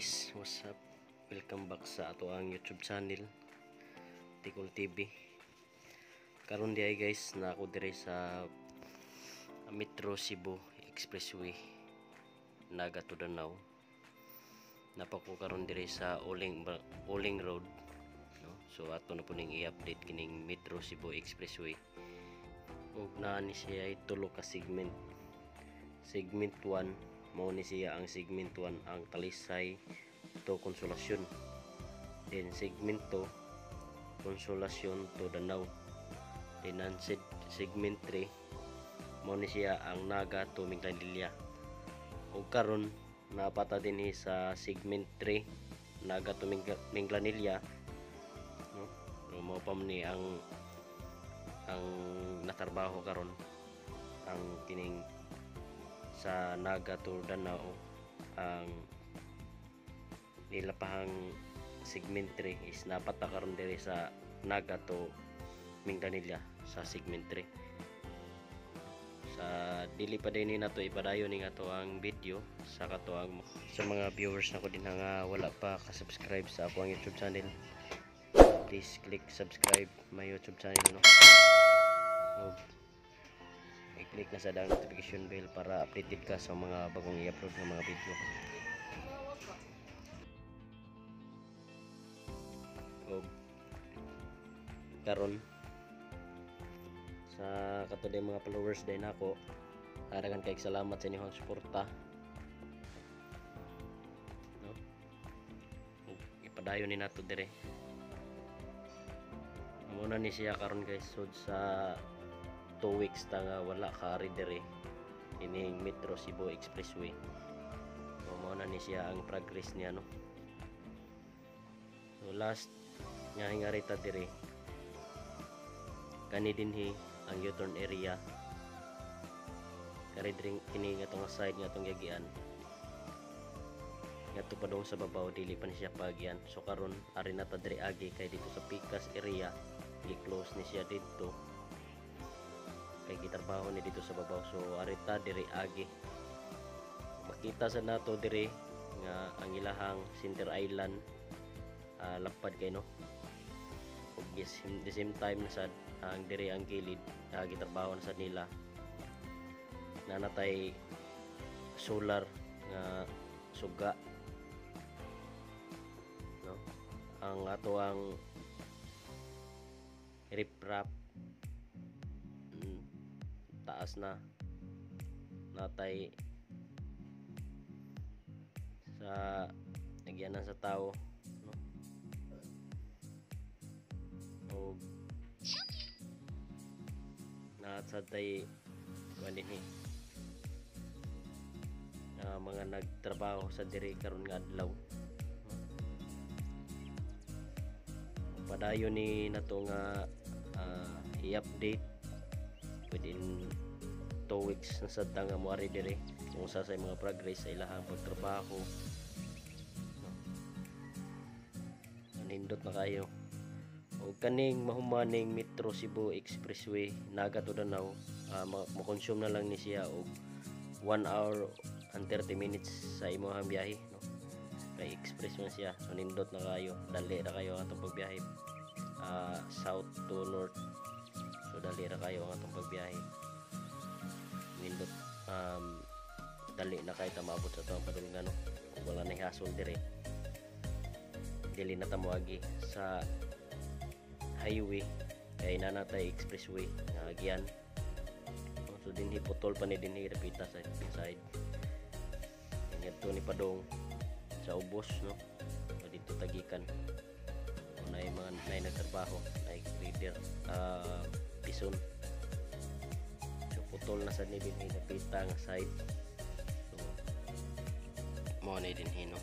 Guys, what's up? Welcome back sa ato ang YouTube channel Tikol TV. Karon di guys na ako dire sa Metro Cebu Expressway Naga to Danau. Napako karon dire sa Uling Uling Road. No? So ato na po ning i-update kining Metro Cebu Expressway. Ug naa ni siya ay tulo ka segment. Segment 1 mao ni siya ang segment 1 ang Talisay to Konsolasyon. Then segment 2 Konsolasyon to Danau. Then ang seg- segment 3 mao ni siya ang Naga to Minglanilla. Ug karon napata din sa segment 3 Naga to Minglanilla no mao pa ni ang ang natarbaho karon ang kining sa Naga to Danao ang nilapahang segment 3 is napata karon diri sa Naga to Mindanilla sa segment 3 sa dili pa din na to ipadayon ni nga to ang video sa kato ang sa mga viewers nako din nga wala pa ka-subscribe sa ako ang YouTube channel please click subscribe my YouTube channel no? O i-click na sa dang notification bell para updated ka sa mga bagong i-upload ng mga video. O karon sa katuday mga followers din ako haragan kay salamat sa inyong suporta. No? Ipadayon ni nato dire. Muna ni siya karon guys sud sa 2 weeks ta wala ka ari dire ining Metro Cebu Expressway. So mao na ni siya ang progress niya no? So last nga hingarita dire kani dinhi ang U-turn area. Kari diri kini nga tong side nga tong yagian. Nga pa dong sa babaw dili pa ni siya pagyan. So karon ari na ta diri agi kay dito sa Picas area. Gi-close ni siya dito kay gitrabaho ni dito sa babaw. So ari ta diri agi. Makita sa nato diri nga ang ilahang Center Island ah, lapad kay no? Ug the same time na sad ang diri ang gilid uh, gitrabaho na nila. Na natay solar nga suga. No? Ang ato ang riprap taas na natay sa nagyanan sa tao no? O na sa tay kuan dinhi ah, mga nagtrabaho sa diri karon nga adlaw padayon ni nato nga ah, i-update 2 weeks na sa nga moari diri kung sa sa mga progress sa ilahang pagtrabaho. No? nindot na kayo. O kaning mahumaning Metro Cebu Expressway Naga to Danau uh, makonsume na lang ni siya og 1 hour and 30 minutes sa imong biyahe no? Kay express man siya. So nindot na kayo. Dali ra kayo ang atong pagbiyahe. Ah, south to north. So dali ra kayo ang atong pagbiyahe nindot um, dali na kayo ta maabot sa atong padulungan no kung wala na hasol dire. Dili na ta moagi sa highway kay nanatay expressway nga agyan so dinhi putol pa ni dinhi repita sa side. Ngadto ni padong sa ubos no? So, dito tagikan. Na mga na nagtrabaho na leader uh, pison. so putol na sa ni dinhi repita nga side. So mo na dinhi no?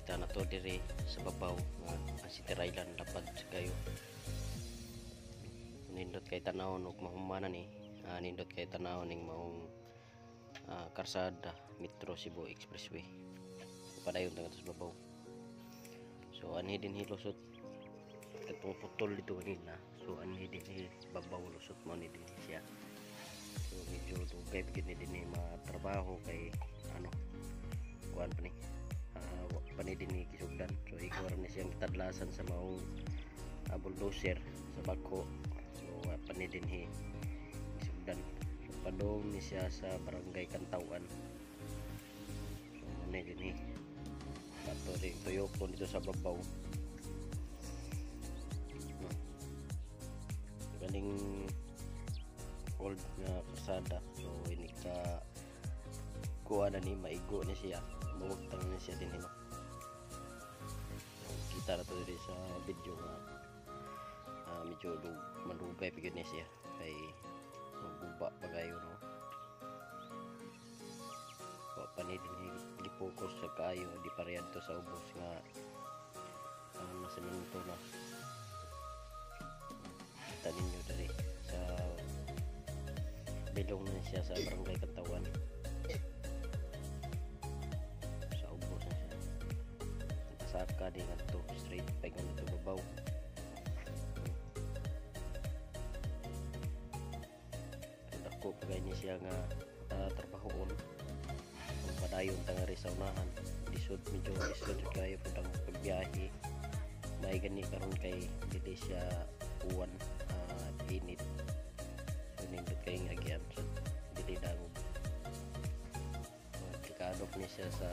Kita na to diri sa babaw nga ang Island dapat kayo nindot kay tanawon og mahumanan ni ah, nindot kay tanawon ning maong ah, karsada Metro Cebu Expressway. Padayon tanga sa babaw. So anhi din hilusot itong putol dito kanina so anhi din babaw lusot mo ni din siya so medyo dugay bigit ni din mga trabaho kay ano kuan pa ni uh, pa ni din ni kisugdan so ikaw ni siyang tadlasan sa maong uh, bulldozer sa bako so wa pa ni din hi kisugdan so padong ni siya sa barangay Kantawan so muna din hi kato rin tuyoko dito sa babaw galing old nga kasada so ini ka kuha na ni maigo ni siya. Mawagtang ni siya din hino kita na to diri sa video nga uh, medyo lug, malugay pigid ni siya. Kay maguba pa kayo no? Wa pa ni din gipokus sa kayo. Di parehad to sa ubos nga ang uh, nasaminto na kita ninyo dari sa bilong na siya sa barangay Katawan sa ubos na siya saka di nga to straight pag nga to babaw ako pagay ni siya nga uh, trabahoon kung padayon tangari sa unahan lisod medyo lisod kayo po ang pagbiyahe may gani karon kay dili siya uwan uh, init kay ngagyan so dili dangog so, kakadok ni siya sa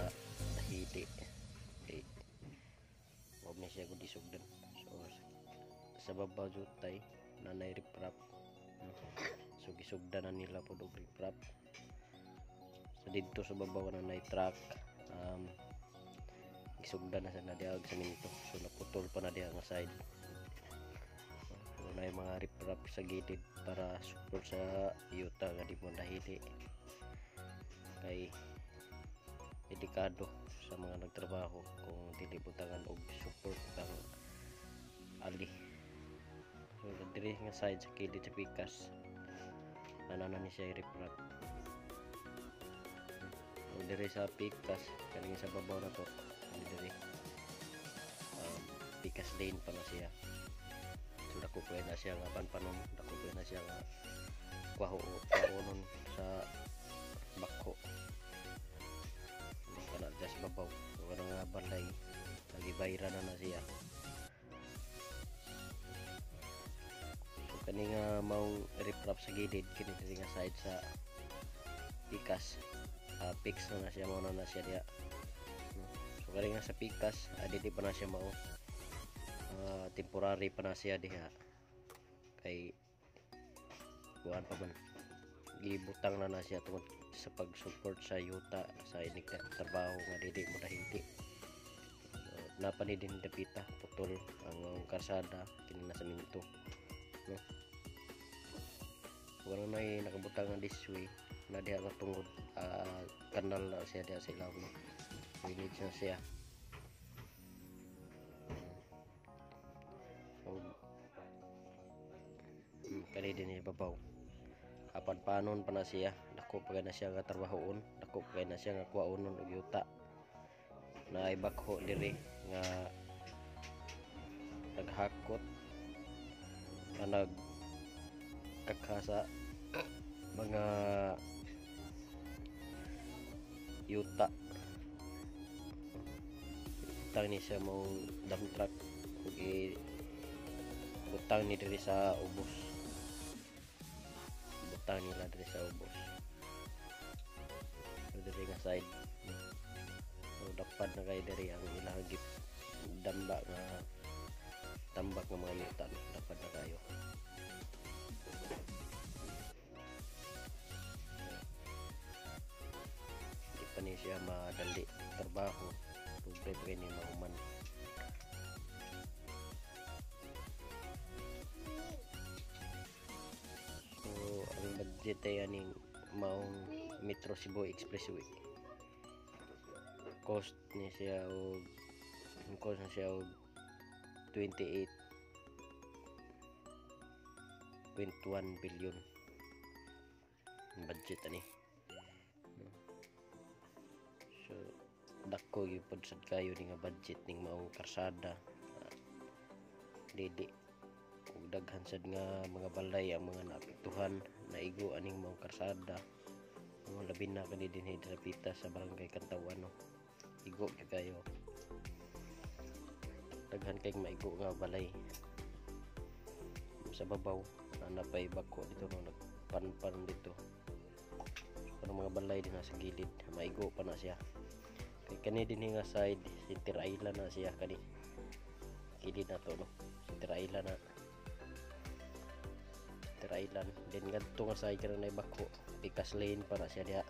dahili okay. huwag na siya kung disugdan so sa babaw jutay nanay riprap. So gisugdan na nila po og riprap. So dito sa babaw na nay truck um, gisugdan na sa nadiag sa minto. So naputol pa na diya nga side. So na yung mga riprap sa gilid para support sa yuta nga di mo dahili kay delikado sa mga nagtrabaho kung dili butangan og support ang ali. So diri nga side sa kilid sa pikas. Ana na ni siya riprap so diri sa pikas kaning sa babaw na to. Diri um, pikas lane pa na siya dako na siya nga panpanon. Dako na siya nga kwaho kwahonon sa bako hindi ka na dyan sa babaw kanang nga balay nagibayra na na siya. So kani nga mau riprap sa gilid kini kasi nga side sa pikas. Uh, fix na na siya mo na siya diya. So kani nga sa pikas uh, dili pa na siya mao uh, temporary pa na siya diha kay kuan pa man gibutang na na siya tungod sa pag-support sa yuta sa inig trabaho nga dili mo dahili uh, napani din dapita putol ang karsada kini na sa minto no? Wala na yung nakabutang nga this way na diha nga tungod uh, kanal na siya diha sa ilaw no? Winid siya siya. So kani din ibabaw. Apan panon pa na siya. Dako pa na siya nga trabahoon. Dako pa na siya nga kuwaonon og yuta. Na ibakho diri nga naghakot. Na nag kakasa mga yuta. Butang ni siya mong dump truck. Ug butang ni diri sa ubos butang nila diri sa ubos so diri nga side so dapat na kay diri ang ilang gip damba nga tambak ng mga dapat na kayo hindi pa ni siya madali trabaho tubre pa ni mahuman ang budget ay aning maong Metro Cebu Expressway. Cost ni siya og cost na siya og 28 0.1 billion. Budget ani. So dako gyud pod kayo ni nga budget ning maong karsada. Uh, dili daghan sad nga mga balay ang mga naapektuhan naigo aning maong karsada. Mga labi na kani dinhi dirapita sa barangay Kantawan no igo kay kayo. Daghan kay maigo nga balay. Sa babaw na napay bako dito no nagpanpan dito. So, mga balay din sa gilid maigo pa na siya. Kay kani din nga side Center Island na siya kani. Gilid na to no. Center na Center Island then ganito nga side karon na bako pikas lane pa na siya diha.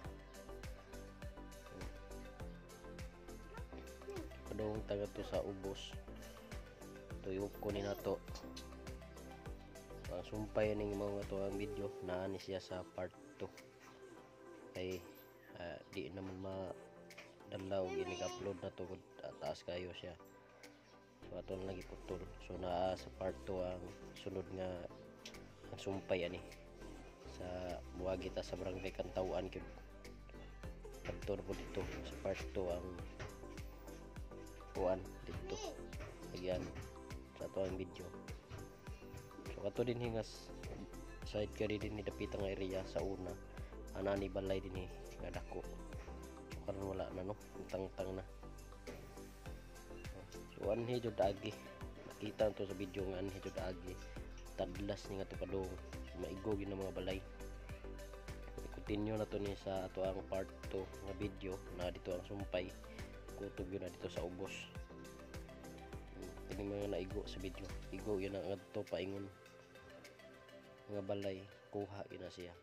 Padung taga to sa ubos. Tuyok ko ni nato. Ang sumpay ning mga to ang video. Naa ni siya sa part 2 kay ah, di naman ma dalaw gini upload na to. Taas kayo siya. So ato na lagi putol so naa sa part 2 ang sunod nga ang sumpay ani sa buwagi ta sa barangay Kantawan kyud kadtor po dito sa part 2 ang. Kuan dito ayan sa ato ang video so kato din hingas side kari din ni nga area sa una ana ni balay din ni nga dako so karon wala na no. Tang-tang na. So anhi jud agi nakita to sa video nga tadlas ni nga to padung so, maigo gyud na mga balay. Continue na to ni sa ato ang part 2 nga video na dito ang sumpay. Kutob yun na dito sa ubos kini mga naigo sa video. Igo yun ang adto paingon. Mga balay kuha yun na siya